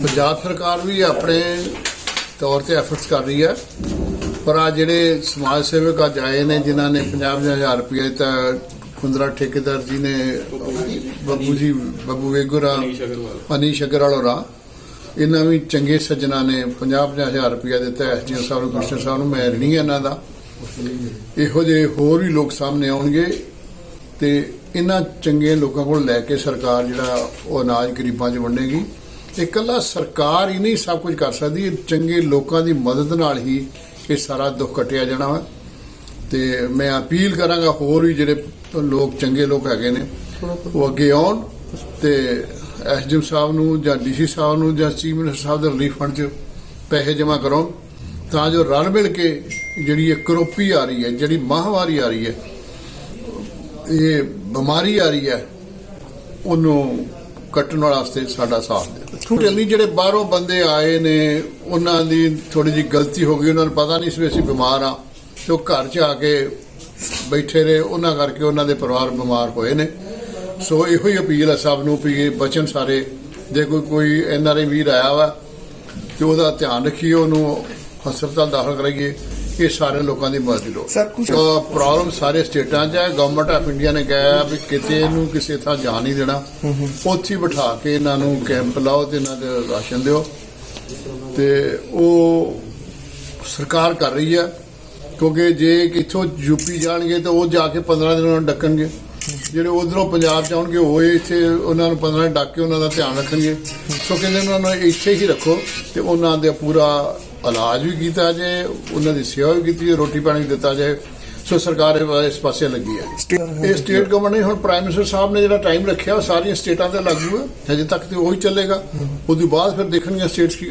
ਪੰਜਾਬ ਸਰਕਾਰ ਵੀ ਆਪਣੇ ਤੌਰ ਤੇ ਐਫਰਟਸ ਕਰ ਰਹੀ ਹੈ ਪਰ ਆ ਜਿਹੜੇ ਸਮਾਜ ਸੇਵਕ ਅੱਜ ਆਏ ਨੇ ਜਿਨ੍ਹਾਂ ਨੇ 50000 ਰੁਪਏ ਤਾਂ ਕੁੰਦਰਾ ਠੇਕੇਦਾਰ ਜੀ ਨੇ ਬੱਬੂ ਜੀ ਬੱਬੂ ਵੇਗੁਰਾ ਅਨੀਸ਼ ਅਗਰਵਾਲ। ਹੋਰਾਂ ਇਹਨਾਂ ਵੀ ਚੰਗੇ ਸੱਜਣਾ ਨੇ 50-50000 ਰੁਪਏ ਦਿੱਤਾ ਐਸਡੀਓ ਸਾਹਿਬ ਨੂੰ ਕਮਿਸ਼ਨਰ ਸਾਹਿਬ ਨੂੰ ਮੈਂ ਰਣੀ ਇਹਨਾਂ ਦਾ। ਇਹੋ ਜਿਹੇ ਹੋਰ ਵੀ ਲੋਕ ਸਾਹਮਣੇ ਆਉਣਗੇ ਤੇ ਇਹਨਾਂ ਚੰਗੇ ਲੋਕਾਂ ਕੋਲ ਲੈ ਕੇ ਸਰਕਾਰ ਜਿਹੜਾ ਉਹ ਅਨਾਜ ਗਰੀਬਾਂ 'ਚ ਵੰਡੇਗੀ। ਇਕੱਲਾ ਸਰਕਾਰ ਹੀ ਨਹੀਂ ਸਭ ਕੁਝ ਕਰ ਸਕਦੀ। ਚੰਗੇ ਲੋਕਾਂ ਦੀ ਮਦਦ ਨਾਲ ਹੀ ਇਹ ਸਾਰਾ ਦੁੱਖ ਕੱਟਿਆ ਜਾਣਾ ਵਾ। ਤੇ ਮੈਂ ਅਪੀਲ ਕਰਾਂਗਾ ਹੋਰ ਵੀ ਜਿਹੜੇ ਲੋਕ, ਚੰਗੇ ਲੋਕ ਹੈਗੇ ਨੇ, ਉਹ ਅੱਗੇ ਆਉਣ ਤੇ ਐਸਡੀਐਮ ਸਾਹਿਬ ਨੂੰ ਜਾਂ ਡੀਸੀ ਸਾਹਿਬ ਨੂੰ ਜਾਂ ਚੀਫ ਮਿਨਿਸਟਰ ਸਾਹਿਬ ਦੇ ਰਿਲੀਫ ਫੰਡ 'ਚ ਪੈਸੇ ਜਮ੍ਹਾਂ ਕਰਾਉਣ, ਤਾਂ ਜੋ ਰਲ ਮਿਲ ਕੇ ਜਿਹੜੀ ਇਹ ਕਰੋਪੀ ਆ ਰਹੀ ਹੈ, ਜਿਹੜੀ ਮਹਾਮਾਰੀ ਆ ਰਹੀ ਹੈ, ਇਹ ਬਿਮਾਰੀ ਆ ਰਹੀ ਹੈ, ਉਹਨੂੰ ਕੱਟਣ ਵਾਸਤੇ ਸਾਡਾ ਸਾਥ ਦੇ ਟੋਟਲੀ ਜਿਹੜੇ ਬਾਹਰੋਂ ਬੰਦੇ ਆਏ ਨੇ ਉਹਨਾਂ ਦੀ ਥੋੜੀ ਜਿਹੀ ਗਲਤੀ ਹੋ ਗਈ ਉਹਨਾਂ ਨੂੰ ਪਤਾ ਨਹੀਂ ਸੀ ਵੀ ਅਸੀਂ ਬਿਮਾਰ ਆ। ਤੇ ਉਹ ਘਰ 'ਚ ਆ ਕੇ ਬੈਠੇ ਰਹੇ ਉਹਨਾਂ ਕਰਕੇ ਉਹਨਾਂ ਦੇ ਪਰਿਵਾਰ ਬਿਮਾਰ ਹੋਏ ਨੇ। ਸੋ ਇਹੋ ਹੀ ਅਪੀਲ ਹੈ ਸਭ ਨੂੰ ਵੀ ਬਚਨ ਸਾਰੇ। ਜੇ ਕੋਈ ਕੋਈ ਐਨਆਰਆਈ ਵੀਰ ਆਇਆ ਵਾ ਤੇ ਉਹਦਾ ਧਿਆਨ ਰੱਖੀਏ ਉਹਨੂੰ ਹਸਪਤਾਲ ਦਾਖਲ ਕਰਾਈਏ। ਇਹ ਸਾਰੇ ਲੋਕਾਂ ਦੀ ਮਦਦ ਲੋੜ। ਸਰ, ਕੁਛ- ਪ੍ਰੋਬਲਮ ਸਾਰੇ ਸਟੇਟਾਂ 'ਚ ਹੈ ਗਵਰਨਮੈਂਟ ਆਫ ਇੰਡੀਆ ਨੇ ਕਿਹਾ ਵੀ ਕਿਤੇ ਇਹਨੂੰ ਕਿਸੇ ਥਾਂ ਜਾਣ ਨਹੀਂ ਦੇਣਾ। ਉੱਥੇ ਹੀ ਬਿਠਾ ਕੇ ਇਹਨਾਂ ਨੂੰ ਕੈਂਪ ਲਾਓ ਤੇ ਇਹਨਾਂ ਦੇ ਰਾਸ਼ਨ ਦਿਓ। ਤੇ ਉਹ ਸਰਕਾਰ ਕਰ ਰਹੀ ਹੈ ਕਿਉਂਕਿ ਜੇ ਇੱਥੋਂ ਯੂਪੀ ਜਾਣਗੇ ਤਾਂ ਉਹ ਜਾ ਕੇ 15 ਦਿਨ ਉਹਨਾਂ ਨੂੰ ਡੱਕਣਗੇ। ਜਿਹੜੇ ਉਧਰੋਂ ਪੰਜਾਬ ਚ ਆਉਣਗੇ ਉਹ ਇੱਥੇ ਉਹਨਾਂ ਨੂੰ 15 ਦਿਨ ਡੱਕ ਕੇ ਉਹਨਾਂ ਦਾ ਧਿਆਨ ਰੱਖਣਗੇ। ਸੋ ਕਹਿੰਦੇ ਉਹਨਾਂ ਨੂੰ ਇੱਥੇ ਹੀ ਰੱਖੋ ਤੇ ਉਹਨਾਂ ਦੇ ਪੂਰਾ ਇਲਾਜ ਵੀ ਕੀਤਾ ਜਾਏ, ਉਹਨਾਂ ਦੀ ਸੇਵਾ ਵੀ ਕੀਤੀ ਜੇ ਰੋਟੀ ਪਾਣੀ ਵੀ ਦਿੱਤਾ ਜਾਏ। ਸੋ ਸਰਕਾਰ ਇਸ ਪਾਸੇ ਲੱਗੀ ਹੈ। ਇਹ ਸਟੇਟ ਗਵਰਨਮੈਂਟ ਨੇ ਹੁਣ ਪ੍ਰਾਈਮ ਮਿਨਿਸਟਰ ਸਾਹਿਬ ਨੇ ਜਿਹੜਾ ਟਾਈਮ ਰੱਖਿਆ, ਉਹ ਸਾਰੀਆਂ ਸਟੇਟਾਂ ਤੇ ਲਾਗੂ ਹੈ। ਹਜੇ ਤੱਕ ਤੇ ਉਹੀ ਚੱਲੇਗਾ। ਉਹਦੀ ਬਾਅਦ ਫਿਰ ਦੇਖਣਗੇ ਸਟੇਟਸ ਕੀ